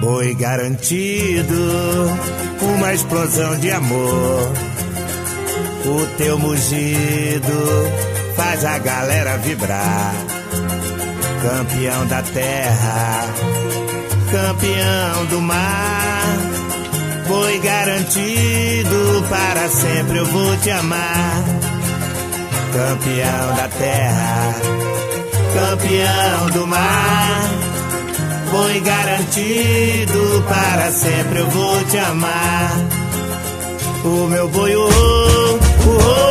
Foi garantido uma explosão de amor. O teu mugido faz a galera vibrar. Campeão da terra, campeão do mar. Foi garantido para sempre eu vou te amar. Campeão da terra, campeão do mar. Foi garantido para sempre eu vou te amar. O meu boi, oh, oh, oh,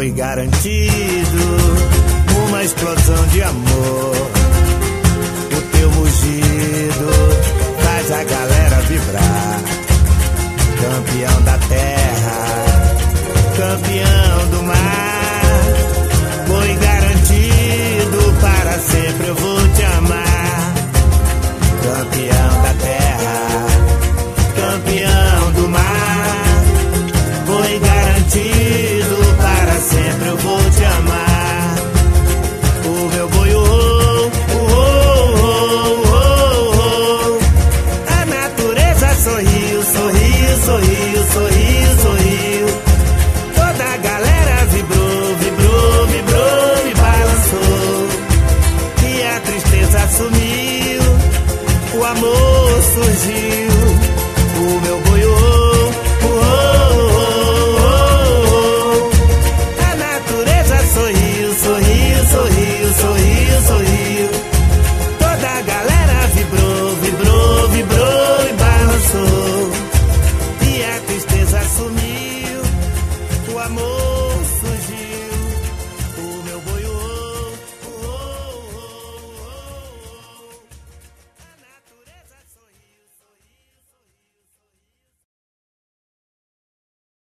Foi garantido uma explosão de amor. O teu mugido faz a galera vibrar. Campeão da terra, sorriu, sorriu, sorriu, sorriu, sorriu. Toda a galera vibrou, vibrou, vibrou e balançou. E a tristeza sumiu, o amor surgiu.